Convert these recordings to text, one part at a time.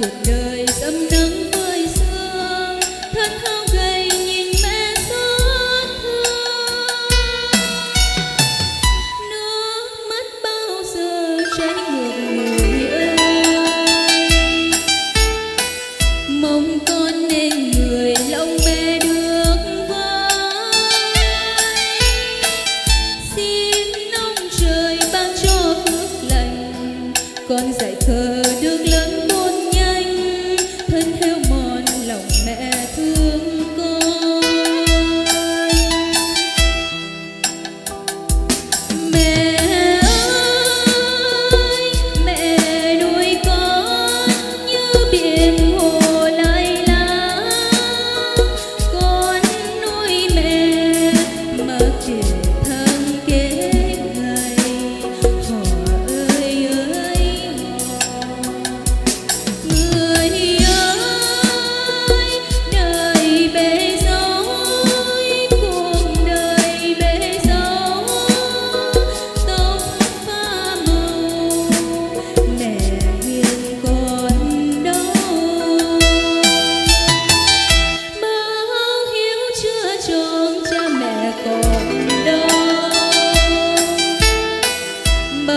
cùng đời tâm nắng với sương thân hao gầy nhìn mẹ xót thương. Nước mắt bao giờ chảy ngược người ơi? Mong con nên người lòng mẹ được vơi. Xin ông trời ban cho phước lành, con dạy thơ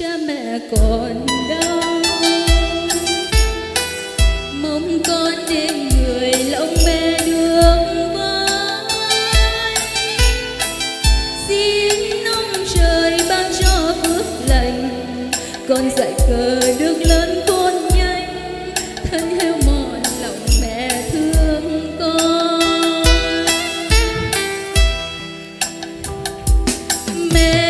cha mẹ còn đâu mong con đêm người lòng mẹ đường vai xin ông trời ban cho phước lành, con dạy cờ được lớn con nhanh. Thân heo mòn lòng mẹ thương con. Mẹ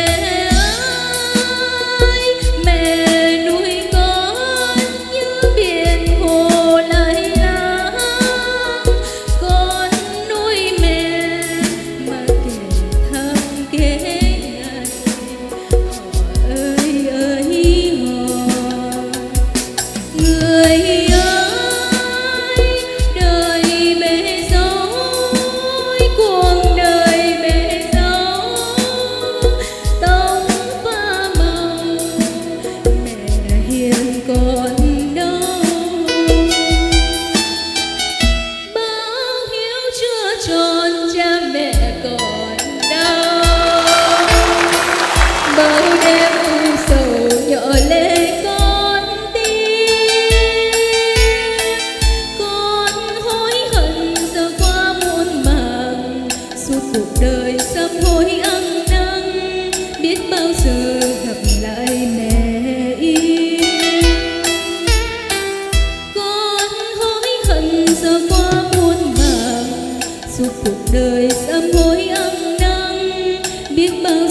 cuộc đời sám hối ăn năn. Biết bao